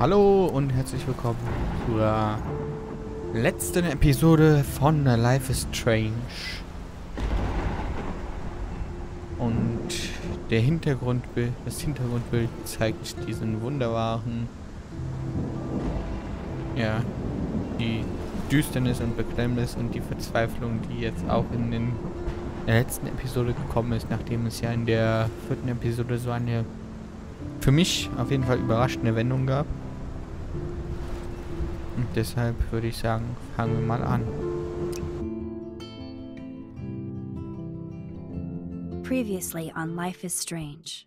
Hallo und herzlich willkommen zur letzten Episode von Life is Strange. Und der Hintergrundbild, das Hintergrundbild zeigt diesen wunderbaren, ja, die Düsternis und Beklemmnis und die Verzweiflung, die jetzt auch in den der letzten Episode gekommen ist, nachdem es ja in der vierten Episode so eine für mich auf jeden Fall überraschende Wendung gab. Und deshalb würde ich sagen, fangen wir mal an. Previously on Life is Strange.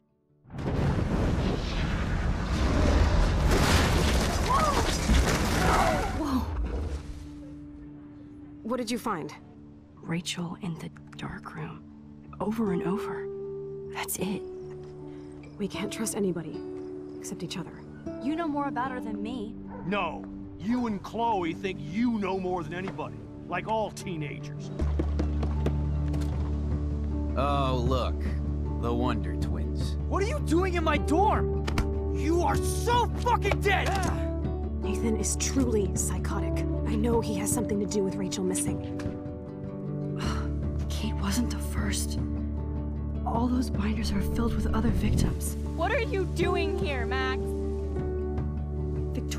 Whoa. What did you find? Rachel in the dark room. Over and over. That's it. We can't trust anybody except each other. You know more about her than me. No. You and Chloe think you know more than anybody. Like all teenagers. Oh, look. The Wonder Twins. What are you doing in my dorm? You are so fucking dead! Nathan is truly psychotic. I know he has something to do with Rachel missing. Kate wasn't the first. All those binders are filled with other victims. What are you doing here, Max?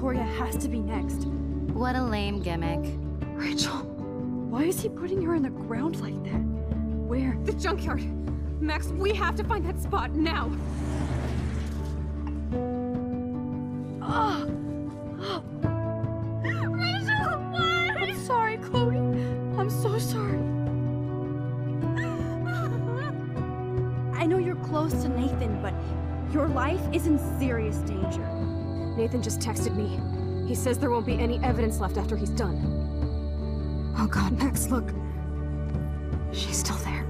Victoria has to be next. What a lame gimmick. Rachel, why is he putting her in the ground like that? Where? The junkyard! Max, we have to find that spot now! Ah! Rachel, Nathan just texted me. He says there won't be any evidence left after he's done. Oh god, Max, look. She's still there.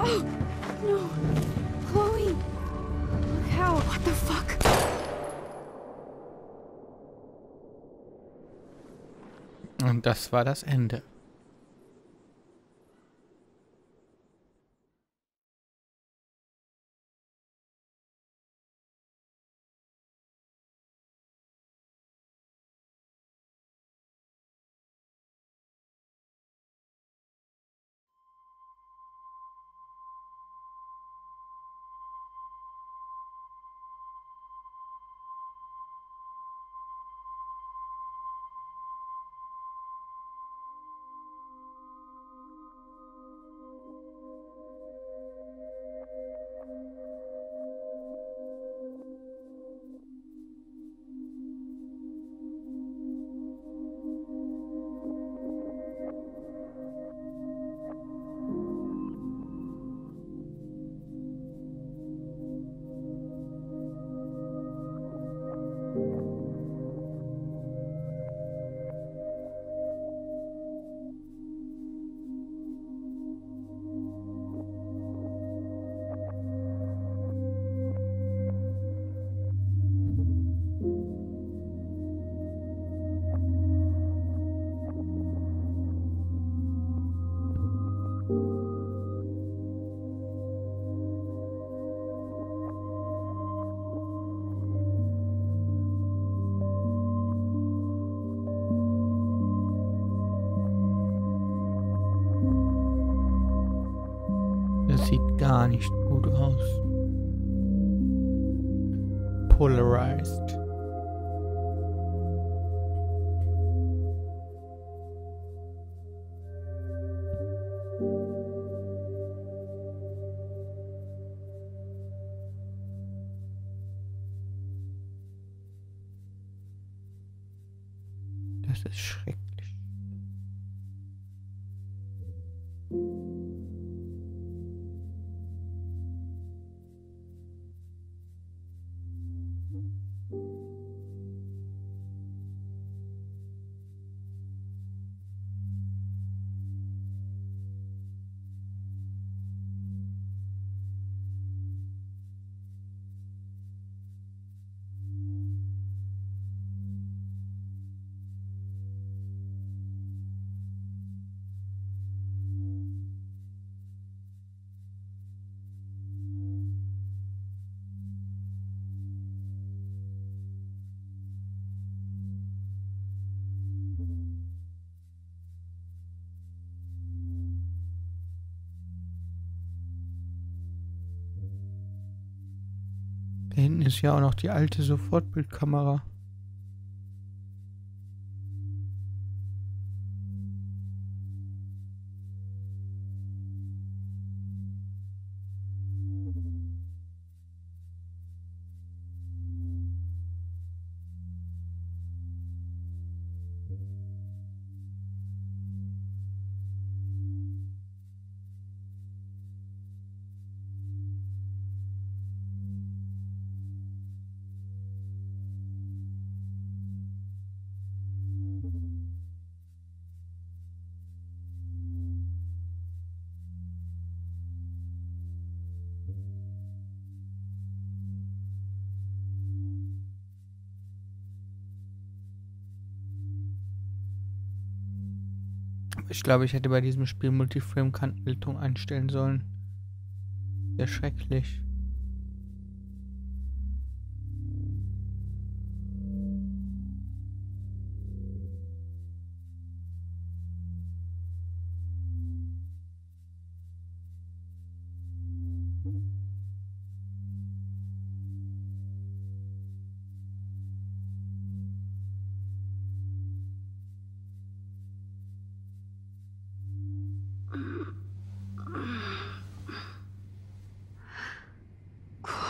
Oh, no. Chloe. Look how. What the fuck? Und das war das Ende. Das sieht gar nicht gut aus. Polarized. Das ist schrecklich. Da hinten ist ja auch noch die alte Sofortbildkamera. Ich glaube, ich hätte bei diesem Spiel Multiframe-Kantenbildung einstellen sollen. Sehr schrecklich.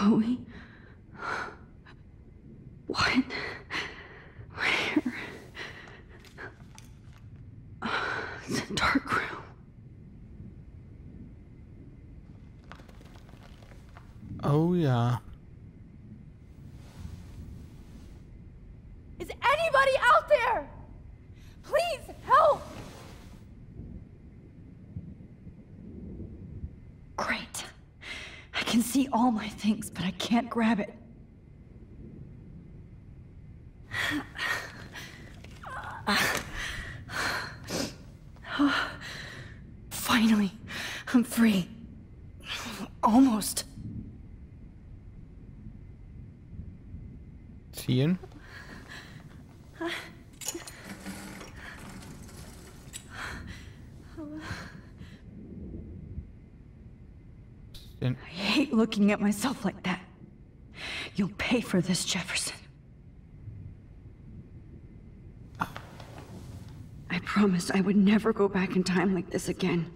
Chloe? What? Where? It's a dark room. Oh ja. Is anybody out there? Please help! Great. I can see all my things, but I can't grab it. Finally, I'm free. Almost. Ziehen. Denn I hate looking at myself like that. You'll pay for this, Jefferson. I promised I would never go back in time like this again.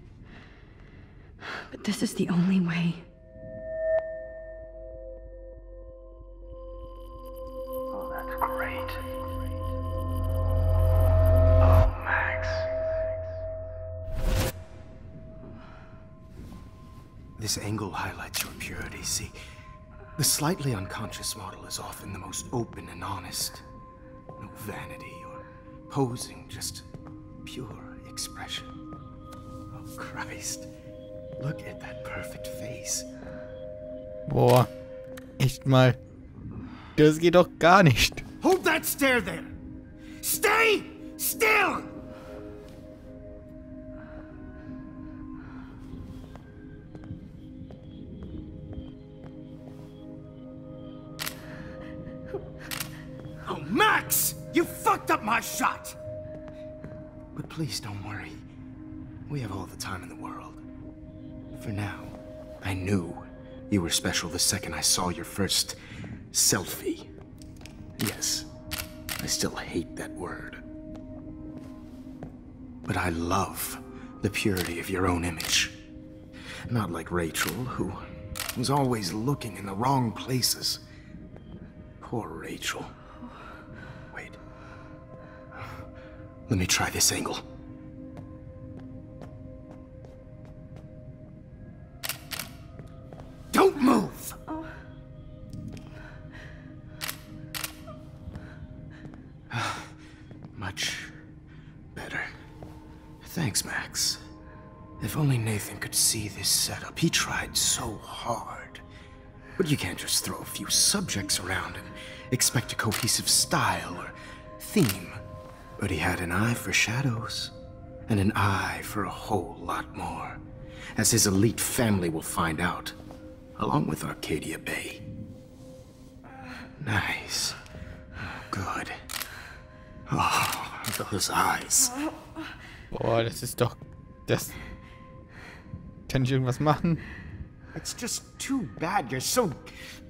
But this is the only way. This angle highlights your purity. See, the slightly unconscious model is often the most open and honest. No vanity or posing, just pure expression. Oh, Christ. Look at that perfect face. Boah. Echt mal. Das geht doch gar nicht. Hold that stare there! Stay still! My shot! But please don't worry. We have all the time in the world. For now, I knew you were special the second I saw your first selfie. Yes, I still hate that word. But I love the purity of your own image. Not like Rachel, who was always looking in the wrong places. Poor Rachel. Let me try this angle. Don't move! Much better. Thanks, Max. If only Nathan could see this setup. He tried so hard. But you can't just throw a few subjects around and expect a cohesive style or theme. But he had an eye for shadows, and an eye for a whole lot more, as his elite family will find out, along with Arcadia Bay. Nice. Good. Oh, those eyes. Boah, das ist doch... Das... Kann ich irgendwas machen? It's just too bad you're so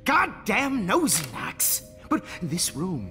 goddamn nosy, Max. But this room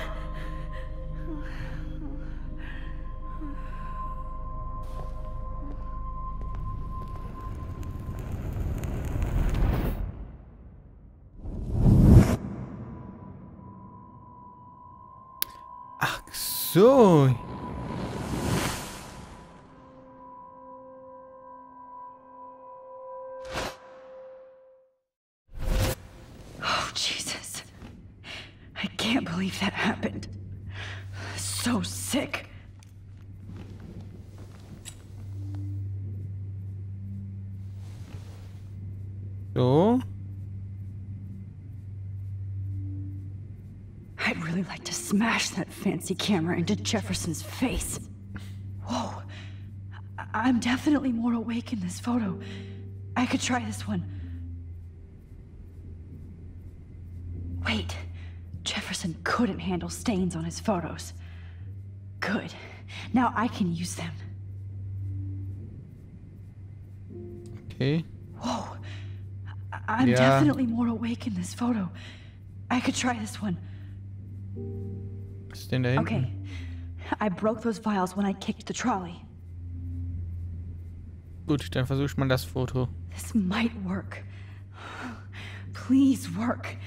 Ach so. Oh, Jesus. I can't believe that happened. So sick. So. Really like to smash that fancy camera into Jefferson's face. Whoa. I- I'm definitely more awake in this photo. I could try this one. Wait. Jefferson couldn't handle stains on his photos. Good. Now I can use them. Okay. Whoa. I- I'm Yeah. definitely more awake in this photo. I could try this one. Was ist denn da hinten? Okay. I broke those vials when I kicked the trolley. Gut, dann versuche ich mal das Foto. This might work. Please work.